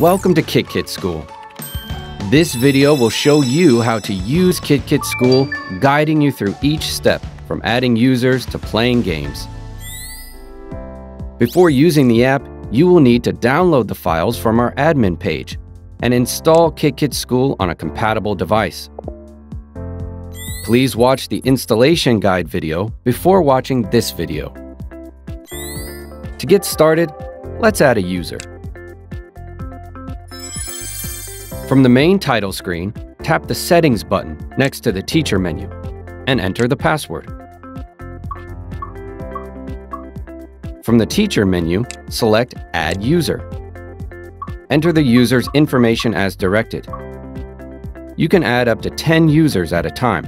Welcome to KitKit School. This video will show you how to use KitKit School, guiding you through each step from adding users to playing games. Before using the app, you will need to download the files from our admin page and install KitKit School on a compatible device. Please watch the installation guide video before watching this video. To get started, let's add a user. From the main title screen, tap the Settings button next to the Teacher menu and enter the password. From the Teacher menu, select Add User. Enter the user's information as directed. You can add up to 10 users at a time.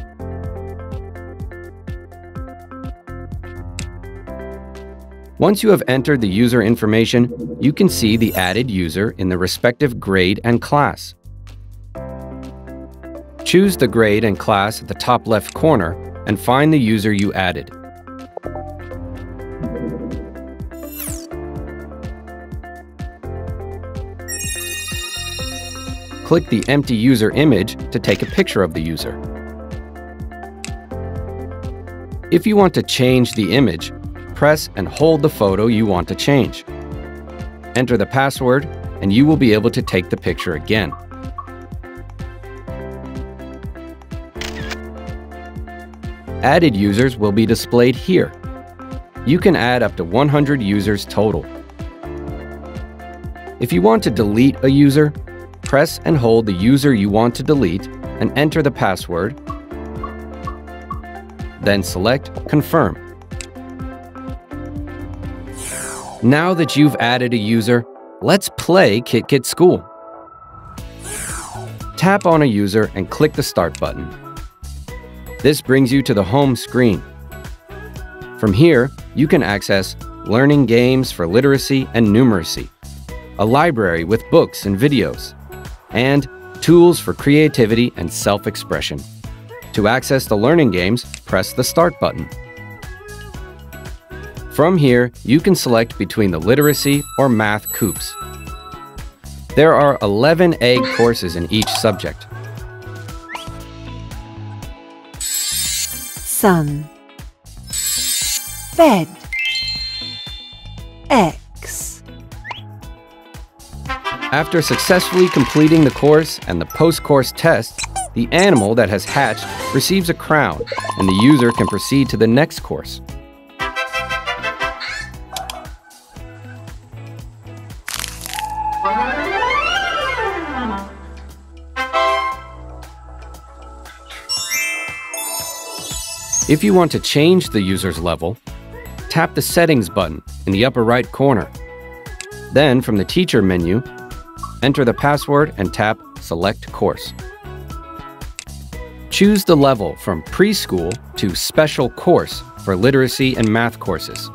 Once you have entered the user information, you can see the added user in the respective grade and class. Choose the grade and class at the top left corner and find the user you added. Click the empty user image to take a picture of the user. If you want to change the image, press and hold the photo you want to change. Enter the password and you will be able to take the picture again. Added users will be displayed here. You can add up to 100 users total. If you want to delete a user, press and hold the user you want to delete and enter the password. Then select Confirm. Now that you've added a user, let's play KitKit School. Tap on a user and click the Start button. This brings you to the home screen. From here, you can access learning games for literacy and numeracy, a library with books and videos, and tools for creativity and self-expression. To access the learning games, press the Start button. From here, you can select between the literacy or math COOPs. There are 11 egg courses in each subject. Sun. Bed. X. After successfully completing the course and the post-course test, the animal that has hatched receives a crown, and the user can proceed to the next course. If you want to change the user's level, tap the Settings button in the upper right corner. Then, from the Teacher menu, enter the password and tap Select Course. Choose the level from Preschool to Special Course for literacy and math courses.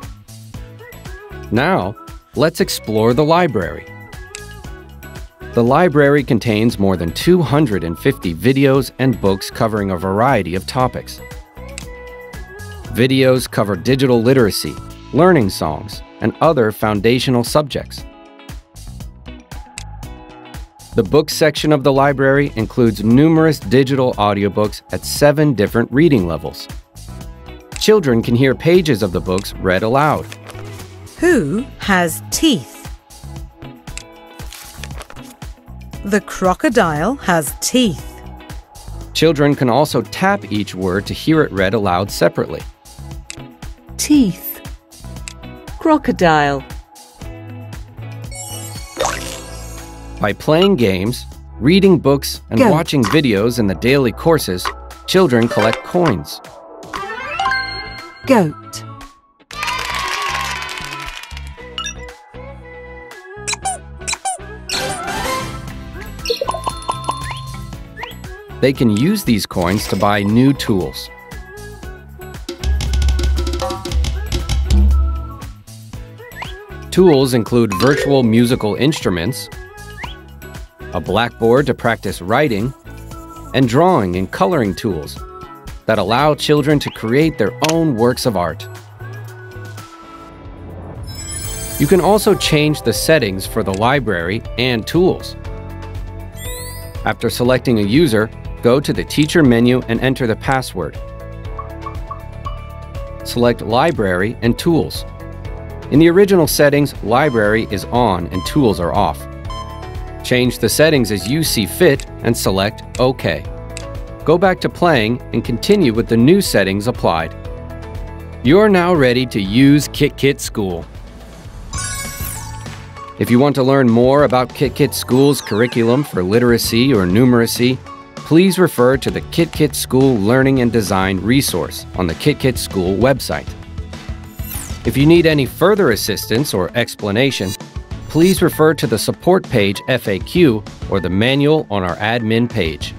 Now, let's explore the library. The library contains more than 250 videos and books covering a variety of topics. Videos cover digital literacy, learning songs, and other foundational subjects. The books section of the library includes numerous digital audiobooks at seven different reading levels. Children can hear pages of the books read aloud. Who has teeth? The crocodile has teeth. Children can also tap each word to hear it read aloud separately. Teeth. Crocodile. By playing games, reading books, and Goat. watching videos in the daily courses, children collect coins. Goat. They can use these coins to buy new tools. Tools include virtual musical instruments, a blackboard to practice writing, and drawing and coloring tools that allow children to create their own works of art. You can also change the settings for the library and tools. After selecting a user, go to the Teacher menu and enter the password. Select Library and Tools. In the original settings, Library is on and Tools are off. Change the settings as you see fit and select OK. Go back to playing and continue with the new settings applied. You're now ready to use KitKit School. If you want to learn more about KitKit School's curriculum for literacy or numeracy, please refer to the KitKit School Learning and Design resource on the KitKit School website. If you need any further assistance or explanation, please refer to the support page FAQ or the manual on our admin page.